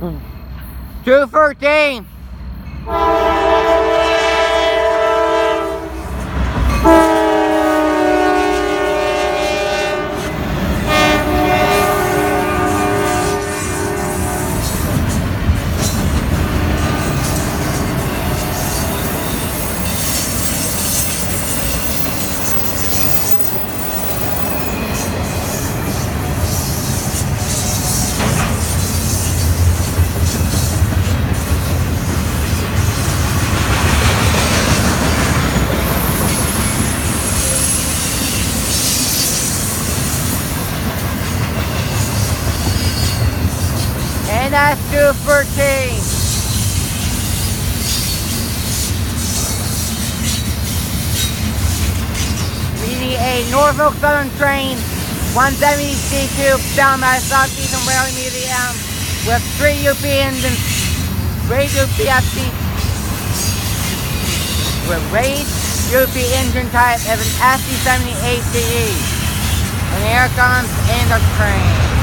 213. That's 213. Meeting a Norfolk Southern train, 170 C2 bound by Southeastern Rail Museum with three UP engines, raised UP FC, with raised UP engine type of an SD70ACe. And here comes of the train.